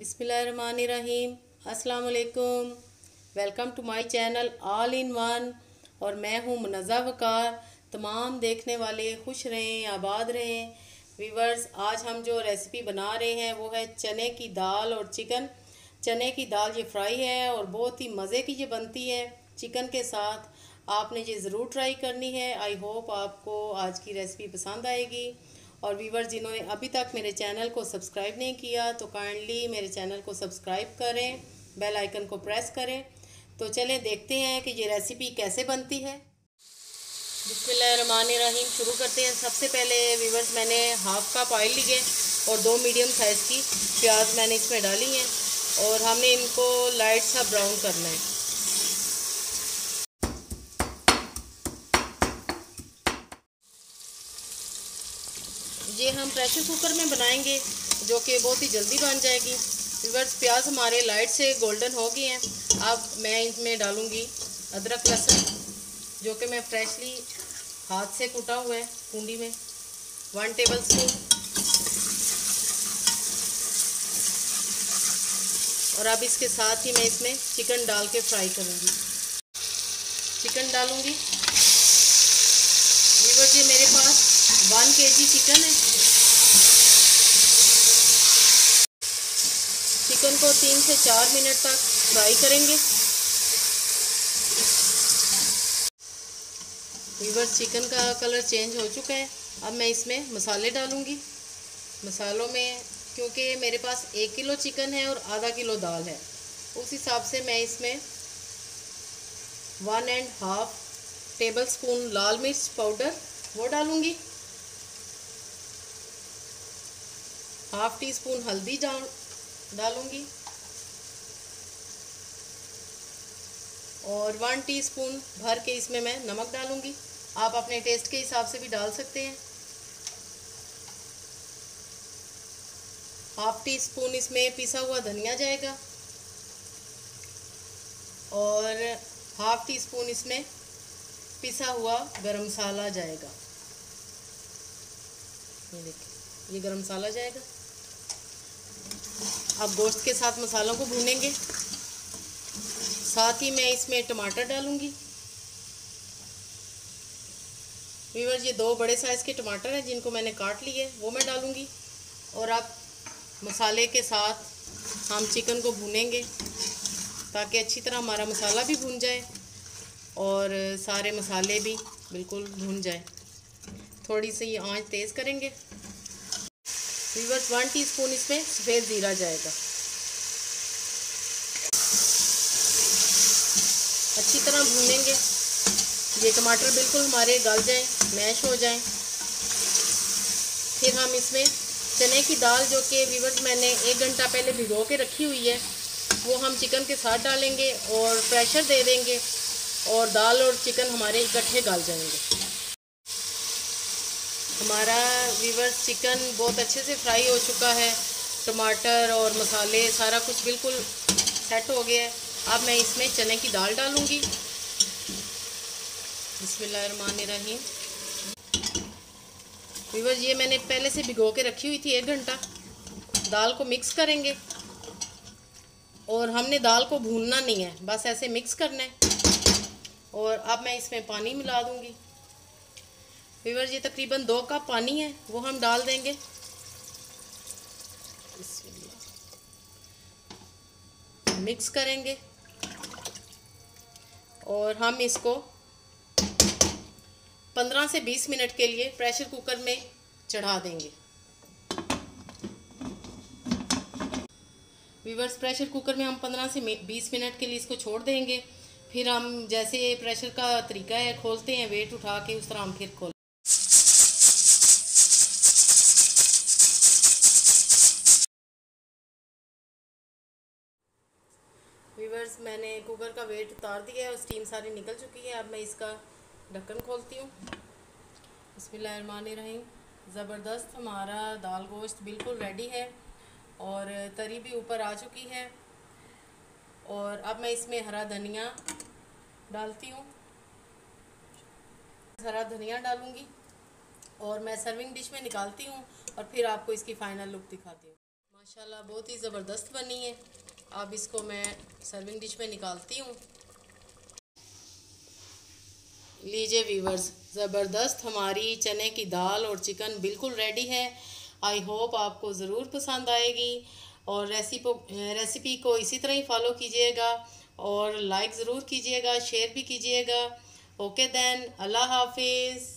बिस्मिल्लाहिर्रहमानिर्रहीम। अस्सलाम वालेकुम welcome to my channel all in one. और मैं हूँ मुनज़ा वकार। तमाम देखने वाले खुश रहें, आबाद रहें। वीवर्स आज हम जो रेसिपी बना रहे हैं, वो है चने की दाल और चिकन। चने की दाल ये फ्राई है और बहुत ही मज़े की ये बनती है चिकन के साथ। आपने ये ज़रूर ट्राई करनी है। आई होप आपको आज की रेसिपी पसंद आएगी। और वीवर जिन्होंने अभी तक मेरे चैनल को सब्सक्राइब नहीं किया तो काइंडली मेरे चैनल को सब्सक्राइब करें बेल आइकन को प्रेस करें। तो चलें, देखते हैं कि ये रेसिपी कैसे बनती है। बिस्मिल्लाहिर्रहमानिर्रहीम, शुरू करते हैं। सबसे पहले वीवर्स मैंने हाफ़ कप ऑयल लिए और दो मीडियम साइज़ की प्याज मैंने इसमें डाली हैं और हमने इनको लाइट सा ब्राउन करना है। ये हम प्रेशर कुकर में बनाएँगे, जो कि बहुत ही जल्दी बन जाएगी। रिवर्स प्याज हमारे लाइट से गोल्डन हो गए हैं। अब मैं इसमें डालूँगी अदरक लहसुन, जो कि मैं फ्रेशली हाथ से कूटा हुआ है कुंडी में। वन टेबल स्पून और अब इसके साथ ही मैं इसमें चिकन डाल के फ्राई करूँगी। चिकन डालूँगी। वीवर जी मेरे पास वन के जी चिकन है। चिकन को तीन से चार मिनट तक फ्राई करेंगे। वीवर चिकन का कलर चेंज हो चुका है। अब मैं इसमें मसाले डालूँगी। मसालों में, क्योंकि मेरे पास एक किलो चिकन है और आधा किलो दाल है। उस हिसाब से मैं इसमें one and half tablespoon लाल मिर्च पाउडर वो डालूँगी। हाफ़ टी स्पून हल्दी डाल डालूँगी। और वन टीस्पून भर के इसमें मैं नमक डालूँगी। आप अपने टेस्ट के हिसाब से भी डाल सकते हैं। हाफ़ टी स्पून इसमें पिसा हुआ धनिया जाएगा। और हाफ़ टी स्पून इसमें पिसा हुआ गरम मसाला जाएगा। ये देखिए, ये गरम मसाला जाएगा। अब गोश्त के साथ मसालों को भूनेंगे। साथ ही मैं इसमें टमाटर डालूँगी। वीवर ये दो बड़े साइज़ के टमाटर हैं जिनको मैंने काट लिए वो मैं डालूँगी। और अब मसाले के साथ हम चिकन को भूनेंगे ताकि अच्छी तरह हमारा मसाला भी भून जाए और सारे मसाले भी बिल्कुल भून जाए। थोड़ी सी आँच तेज़ करेंगे। वीवर्स वन टीस्पून इसमें सफ़ेद ज़ीरा जाएगा। अच्छी तरह भूनेंगे। ये टमाटर बिल्कुल हमारे गल जाएँ, मैश हो जाएँ। फिर हम इसमें चने की दाल जो कि वीवर्स मैंने एक घंटा पहले भिगो के रखी हुई है, वो हम चिकन के साथ डालेंगे और प्रेशर दे देंगे और दाल और चिकन हमारे इकट्ठे गल जाएँगे। हमारा वीवर चिकन बहुत अच्छे से फ्राई हो चुका है। टमाटर और मसाले, सारा कुछ बिल्कुल सेट हो गया है। अब मैं इसमें चने की दाल डालूँगी। बिस्मिल्लाहिर्रहमानिर्रहीम। वीवर ये मैंने पहले से भिगो के रखी हुई थी एक घंटा। दाल को मिक्स करेंगे। और हमने दाल को भूनना नहीं है। बस ऐसे मिक्स करना है। और अब मैं इसमें पानी मिला दूँगी। वीवर ये तकरीबन दो कप पानी है, वो हम डाल देंगे। मिक्स करेंगे और हम इसको 15 से 20 मिनट के लिए प्रेशर कुकर में चढ़ा देंगे। वीवर्स प्रेशर कुकर में हम 15 से 20 मिनट के लिए इसको छोड़ देंगे। फिर हम जैसे प्रेशर का तरीका है, खोलते हैं, वेट उठा के उस तरह हम फिर खोल वीवर्स मैंने कुकर का वेट उतार दिया है और स्टीम सारी निकल चुकी है। अब मैं इसका ढक्कन खोलती हूँ। रहीम ज़बरदस्त हमारा दाल गोश्त बिल्कुल रेडी है और तरी भी ऊपर आ चुकी है। और अब मैं इसमें हरा धनिया डालती हूँ। हरा धनिया डालूँगी और मैं सर्विंग डिश में निकालती हूँ और फिर आपको इसकी फ़ाइनल लुक दिखाती हूँ। माशाल्लाह, बहुत ही ज़बरदस्त बनी है। अब इसको मैं सर्विंग डिश में निकालती हूँ। लीजिए वीवर्स ज़बरदस्त हमारी चने की दाल और चिकन बिल्कुल रेडी है। आई होप आपको ज़रूर पसंद आएगी और रेसिपो रेसिपी को इसी तरह ही फॉलो कीजिएगा और लाइक ज़रूर कीजिएगा शेयर भी कीजिएगा। ओके देन अल्लाह हाफिज़